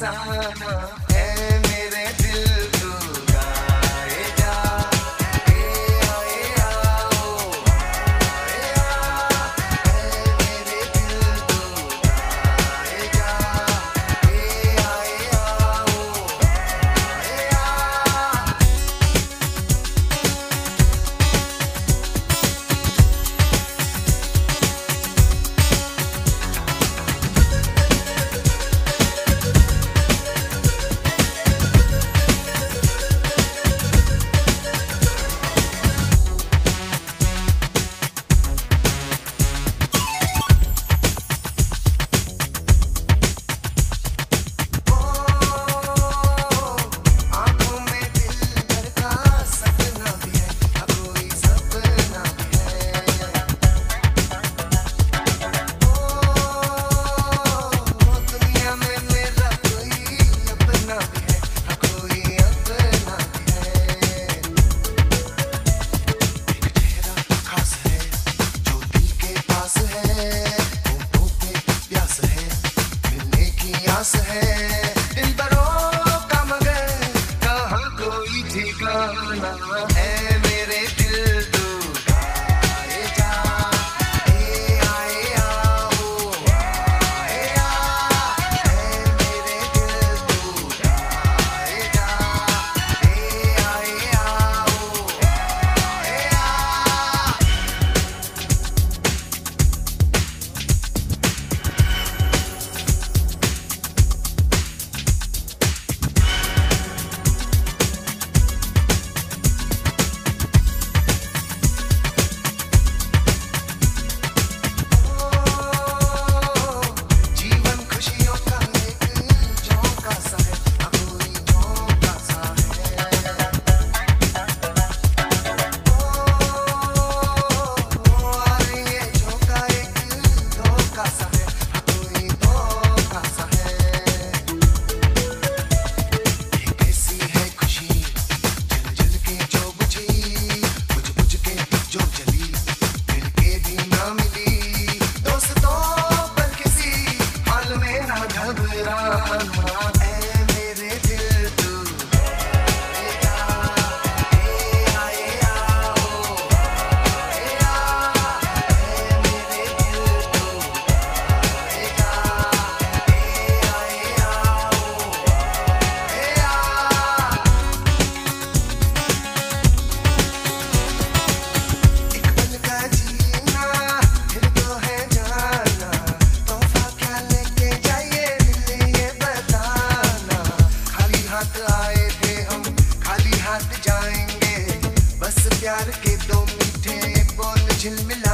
summer. love, love. around when I'm chill me